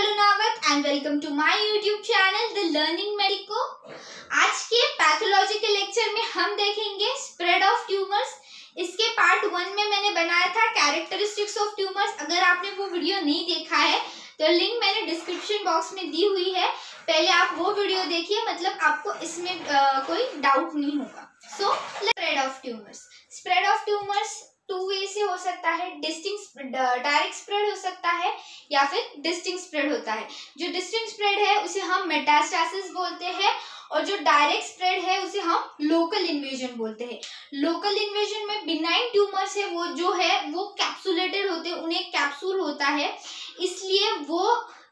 Lunawat and welcome to my YouTube channel the Learning Medico आज के pathology के lecture में हम देखेंगे स्प्रेड ऑफ़ ट्यूमर्स इसके पार्ट वन में मैंने बनाया था कैरेक्टरिस्टिक्स ऑफ़ ट्यूमर्स अगर आपने वो वीडियो नहीं देखा है तो लिंक मैंने डिस्क्रिप्शन बॉक्स में दी हुई है. पहले आप वो वीडियो देखिए मतलब आपको इसमें आ, कोई डाउट नहीं होगा. So spread of tumours spread of tumours two way से हो सकता है डिस्टिंग डायरेक्ट स्प्रेड हो सकता है या फिर डिस्टिंग स्प्रेड होता है। जो डिस्टिंग स्प्रेड है, उसे हम मेटास्टासिस बोलते हैं और जो डायरेक्ट स्प्रेड है, उसे हम लोकल इन्वेजन बोलते हैं। लोकल इन्वेजन में बिनाइन ट्यूमर्स है, वो जो है, वो कैप्सुलेटेड होते हैं उन्हें कैप्सूल होता है। इसलिए वो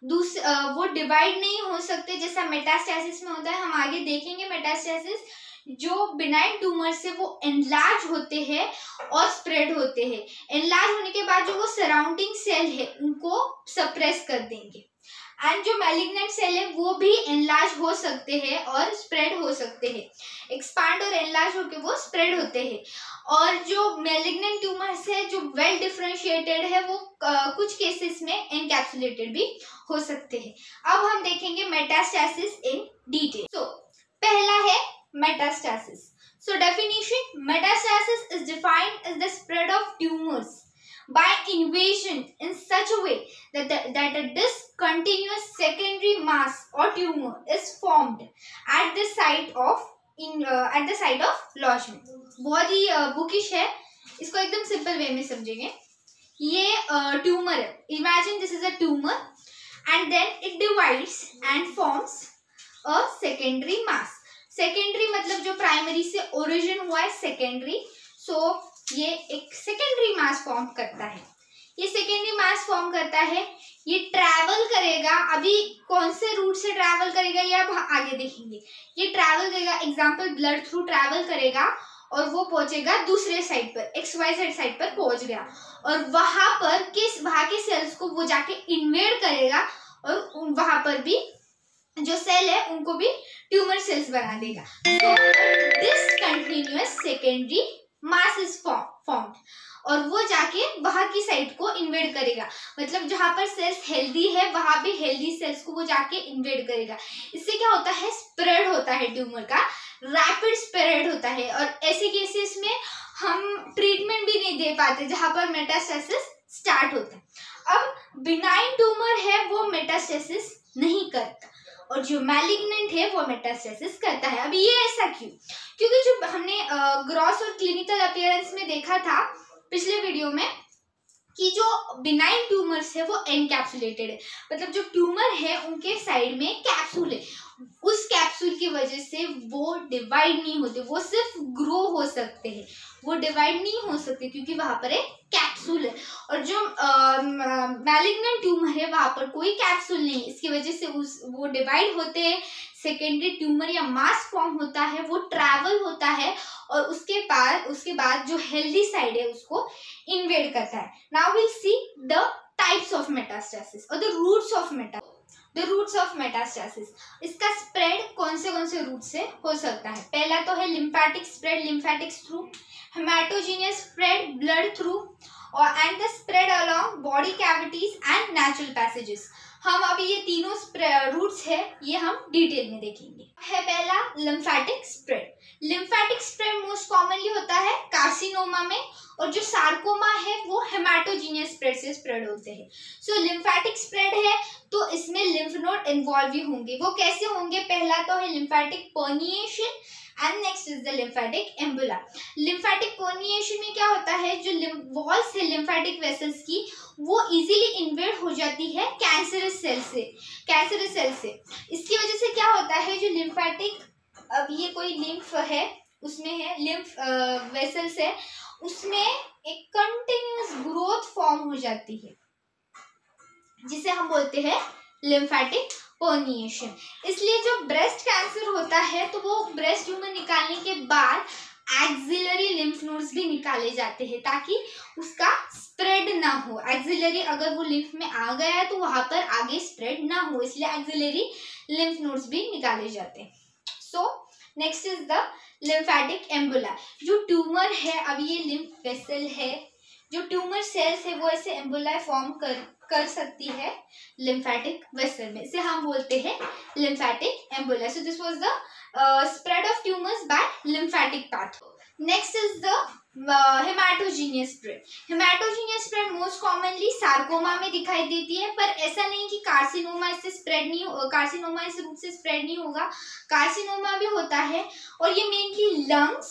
दूसरे वो डिवाइड नहीं हो सकते, जैसा मेटास्टैसिस में होता है। हम आगे देखेंगे मेटास्टैसिस जो बिनाइन ट्यूमर से वो एनलार्ज होते हैं और स्प्रेड होते हैं। एनलार्ज होने के बाद जो वो सराउंडिंग सेल है, उनको सप्रेस कर देंगे। एंड जो मेलिग्नेंट सेल है, वो भी एनलार्ज हो सकते हैं और स्प्रेड हो सकते हैं। एक्सपांड और एनलार्ज होकर वो स्प्रेड होते हैं। और जो मेलिग्नेंट ट्यूमर्स है, जो वेल डिफ्रेंशिएटेड है, वो कुछ केसेस में एनकैप्सुलेटेड भी हो सकते हैं। अब हम देखेंगे मेटास्टैसिस इन डिटेल सो पहला है metastasis. So definition, metastasis is defined as the spread of tumors by invasion in such a way that, the, that a discontinuous secondary mass or tumor is formed at the site of in uh, at the site of lodgement. बहुत ही uh, है इसको एकदम simple way में समझेंगे ये tumour uh, है imagine this is a tumour and then it divides and forms a secondary mass secondary मतलब जो प्राइमरी से ओरिजिन हुआ है सेकेंडरी सो so, ये एक सेकेंडरी मास फॉर्म करता है. ये सेकेंडरी मास फॉर्म करता है ये ट्रैवल करेगा. अभी कौन से रूट से ट्रैवल करेगा ये अब आगे देखेंगे. ये ट्रैवल करेगा एग्ज़ाम्पल ब्लड थ्रू ट्रैवल करेगा और वो पहुंचेगा दूसरे साइड पर एक्स वाई जेड साइड पर पहुँच गया. और वहाँ पर किस वहाँ के सेल्स को वो जाके इन्वेड करेगा और वहाँ पर भी जो सेल है, उनको भी ट्यूमर सेल्स बना देगा। This continuous secondary mass is form और वो जाके वहाँ की साइड को इन्वेड करेगा। मतलब जहाँ पर सेल्स हेल्दी है, वहाँ पे हेल्दी सेल्स को वो जाके इन्वेड करेगा। इससे क्या होता है? स्प्रेड होता है ट्यूमर का। रैपिड स्प्रेड होता है। और ऐसे केसेस में हम ट्रीटमेंट भी नहीं दे पाते, जहाँ पर मेटास्टेसिस स्टार्ट होता है। अब बिनाइन ट्यूमर है, वो मेटास्टेसिस जो मैलिग्नेंट है, वो मेटास्टेसिस करता है। अब ये ऐसा क्यों? क्योंकि जो हमने ग्रॉस और क्लिनिकल अपियरेंस में देखा था पिछले वीडियो में कि जो बिनाइन ट्यूमर्स है, वो एनकैप्सुलेटेड है। मतलब जो ट्यूमर है, उनके साइड में कैप्सूल है। उस कैप्सूल की वजह से वो डिवाइड नहीं होते, वो सिर्फ़ ग्रो हो सकते हैं। वो डिवाइड नहीं हो सकते क्योंकि वहाँ पर एक कैप्सूल है। और जो मैलिग्नेंट ट्यूमर है, वहाँ पर कोई कैप्सूल नहीं इसकी वजह से उस, वो डिवाइड होते हैं। सेकेंडरी ट्यूमर या मास फॉर्म होता है, वो ट्रैवल होता है और उसके बाद उसके बाद जो हेल्दी साइड है, उसको इन्वेड करता है। Now will see the types of metastasis और the routes of meta the routes of metastasis इसका स्प्रेड कौन से कौन से रूट से हो सकता है? पहला तो है lymphatic spread lymphatics through haematogenous spread blood through और and the spread along body cavities and natural passages हम अभी ये तीनों रूट्स है, ये हम डिटेल में देखेंगे। है पहला lymphatic spread lymphatic spread most commonly होता है कार्सिनोमा में, और जो सार्कोमा है, वो हेमाटोजीनियस स्प्रेड से स्प्रेड होते हैं। सो लिम्फेटिक स्प्रेड है तो इसमें लिम्फ नोड इन्वॉल्व भी होंगे। वो कैसे होंगे? पहला तो है lymphatic permeation and next is the lymphatic emboli lymphatic permeation में क्या होता है? जो वॉल्स है लिम्फेटिक वेसल्स की, वो इजीली इन्वेड हो जाती है कैंसरस सेल से कैंसरस सेल से। इसकी वजह से क्या होता है? जो लिम्फेटिक अब ये कोई लिम्फ है, उसमें है लिम्फ वेसल्स है, उसमें एक कंटिन्यूस ग्रोथ फॉर्म हो जाती है, जिसे हम बोलते हैं लिम्फेटिक पोनिएशन इसलिए जो ब्रेस्ट कैंसर होता है तो वो ब्रेस्ट ट्यूमर निकालने के बाद एक्सिलरी लिम्फ नोड्स भी निकाले जाते हैं ताकि उसका स्प्रेड ना हो। एक्सिलरी अगर वो लिम्फ में आ गया है तो वहाँ पर आगे स्प्रेड ना हो, इसलिए एक्सिलरी लिम्फ नोड्स भी निकाले जाते हैं। So next is the lymphatic emboli जो ट्यूमर है, अब ये लिम्फ वेसल है, जो ट्यूमर सेल्स है, वो ऐसे एम्बुला फॉर्म कर कर सकती है लिम्फेटिक वेसल में। इसे हम बोलते हैं lymphatic emboli so this was the spread of tumours by lymphatic pathway next is the haematogenous spread haematogenous spread most commonly sarcoma में दिखाई देती है, पर ऐसा नहीं कि कार्सिनोमा इससे स्प्रेड नहीं हो कार्सिनोमा इस रूप से स्प्रेड नहीं होगा। कार्सिनोमा भी होता है, और ये mainly lungs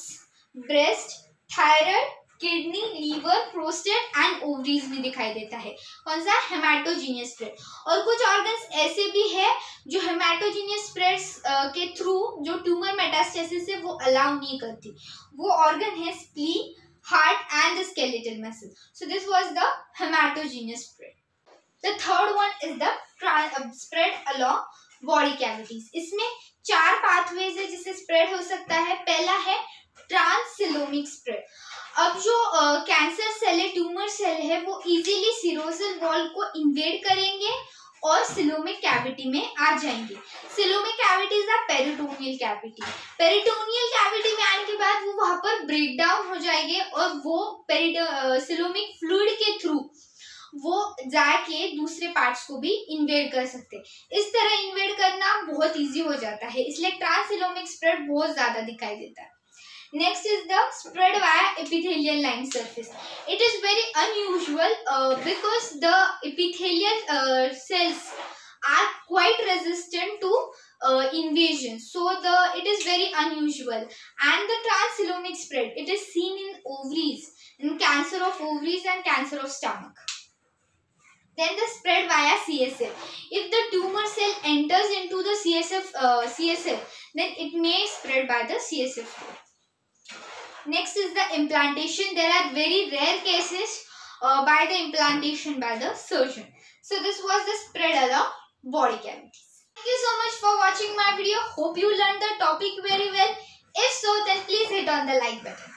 breast thyroid kidney, liver, prostate and ovaries में दिखाई देता है। कौन सा? हेमाटोजीनियस स्प्रेड और कुछ ऑर्गन्स ऐसे भी है जो हेमाटोजीनियस स्प्रेड्स के थ्रू जो ट्यूमर मेटास्टेसिस है, वो अलाउ नहीं करती। वो ऑर्गन है spleen heart and skeletal muscle so this was the haematogenous spread the third one is the spread along body cavities इसमें चार पाथवेज है जिससे स्प्रेड हो सकता है। पहला है ट्रांससिलोमिक स्प्रेड अब जो कैंसर सेल है, ट्यूमर सेल है, वो इजीली सिरोसल वॉल को इन्वेड करेंगे और सिलोमिक कैविटी में आ जाएँगे। Coelomic cavity is the peritoneal cavity peritoneal cavity में आने के बाद वो वहाँ पर ब्रेक डाउन हो जाएँगे और वो सिलोमिक फ्लूड के थ्रू वो जाके दूसरे पार्ट्स को भी इन्वेड कर सकते हैं। इस तरह इन्वेड करना बहुत इजी हो जाता है, इसलिए ट्रांसिलोमिक स्प्रेड बहुत ज़्यादा दिखाई देता है। Next is the spread via epithelial line surface. It is very unusual uh, because the epithelial uh, cells are quite resistant to uh, invasion. So the it is very unusual. And the transcelomic spread, it is seen in ovaries, in cancer of ovaries and cancer of stomach. Then the spread via CSF. If the tumor cell enters into the CSF, uh, CSF, then it may spread by the CSF. Next is the implantation. There are very rare cases uh, by the implantation by the surgeon. So this was the spread along body cavities. Thank you so much for watching my video. Hope you learned the topic very well. If so, then please hit on the like button.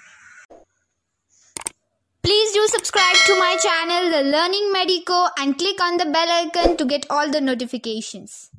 Please do subscribe to my channel, The Learning Medico, and click on the bell icon to get all the notifications.